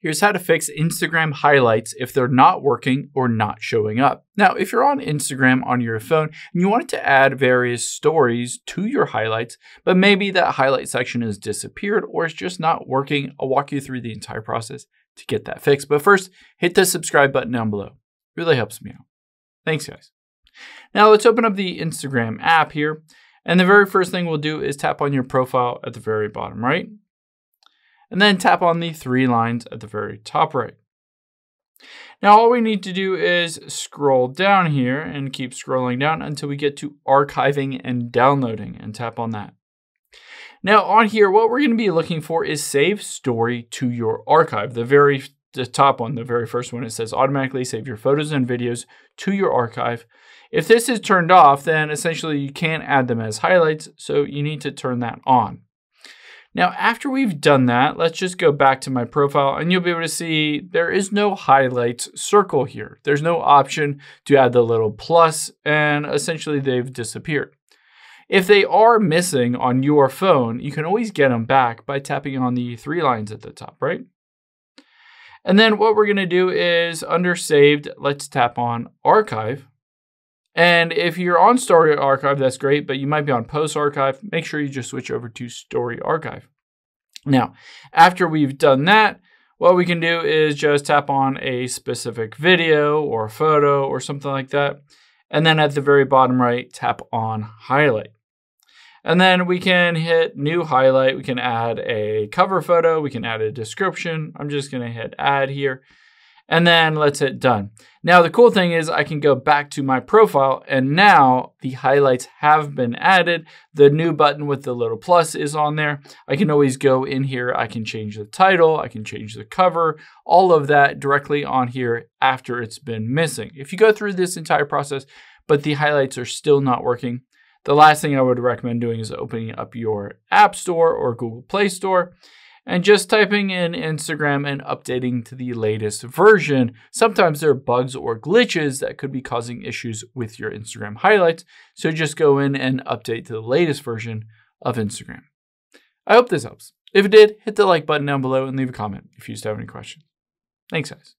Here's how to fix Instagram highlights if they're not working or not showing up. Now, if you're on Instagram on your phone and you wanted to add various stories to your highlights, but maybe that highlight section has disappeared or it's just not working, I'll walk you through the entire process to get that fixed. But first, hit the subscribe button down below. It Really helps me out. Thanks, guys. Now, let's open up the Instagram app here. And the very first thing we'll do is tap on your profile at the very bottom right and then tap on the three lines at the very top right. Now all we need to do is scroll down here and keep scrolling down until we get to archiving and downloading and tap on that. Now on here, what we're going to be looking for is save story to your archive. The very the top one, the very first one, it says automatically save your photos and videos to your archive. If this is turned off, then essentially you can't add them as highlights, so you need to turn that on. Now, after we've done that, let's just go back to my profile and you'll be able to see there is no highlights circle here. There's no option to add the little plus and essentially they've disappeared. If they are missing on your phone, you can always get them back by tapping on the three lines at the top, right? And then what we're going to do is under saved, let's tap on archive. And if you're on Story Archive, that's great, but you might be on Post Archive. Make sure you just switch over to Story Archive. Now, after we've done that, what we can do is just tap on a specific video or photo or something like that. And then at the very bottom right, tap on highlight. And then we can hit new highlight. We can add a cover photo. We can add a description. I'm just going to hit add here and then let's hit done. Now the cool thing is I can go back to my profile and now the highlights have been added. The new button with the little plus is on there. I can always go in here. I can change the title. I can change the cover, all of that directly on here after it's been missing. If you go through this entire process, but the highlights are still not working, the last thing I would recommend doing is opening up your App Store or Google Play Store and just typing in Instagram and updating to the latest version. Sometimes there are bugs or glitches that could be causing issues with your Instagram highlights. So just go in and update to the latest version of Instagram. I hope this helps. If it did, hit the like button down below and leave a comment if you still have any questions. Thanks, guys.